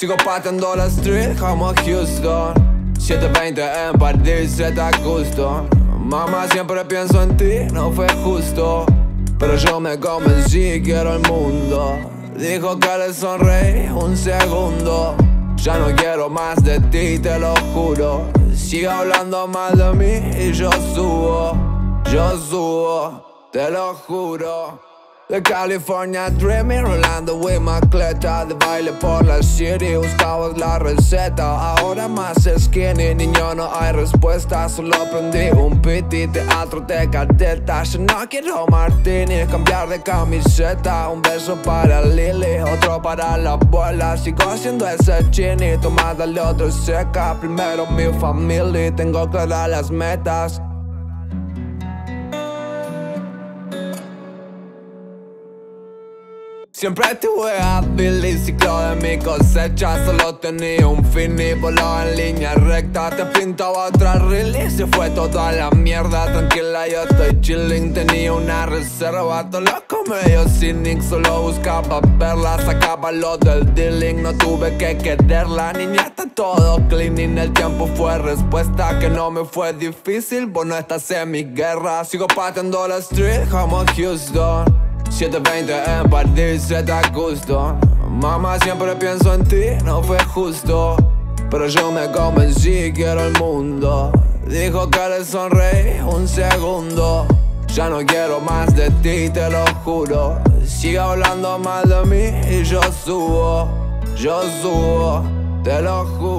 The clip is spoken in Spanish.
Sigo pateando la street como Houston. 720 en París, está gusto Mamá, siempre pienso en ti, no fue justo. Pero yo me convencí, quiero el mundo. Dijo que le sonreí un segundo. Ya no quiero más de ti, te lo juro. Sigue hablando mal de mí y yo subo. Yo subo, te lo juro de California Dreaming, rolando with macleta De baile por la city, buscabas la receta. Ahora más skinny, niño no hay respuesta. Solo aprendí un piti, teatro de cadeta. Yo no quiero martini, cambiar de camiseta. Un beso para Lily, otro para la abuela. Sigo haciendo ese chini, tomada de otro seca. Primero mi familia, tengo claras las metas Siempre tuve hábil y ciclo de mi cosecha. Solo tenía un fin y voló en línea recta. Te pintaba otra reel y se fue toda la mierda. Tranquila yo estoy chilling, tenía una reserva Todo loco medio cynic, solo buscaba verla Sacaba lo del dealing, no tuve que quererla Niña está todo cleaning, el tiempo fue respuesta Que no me fue difícil, vos no estás en mi guerra. Sigo pateando la street como Houston 720 en París, está gusto Mamá, siempre pienso en ti, no fue justo. Pero yo me convencí, quiero el mundo. Dijo que le sonreí un segundo. Ya no quiero más de ti, te lo juro. Sigue hablando mal de mí y yo subo Yo subo, te lo juro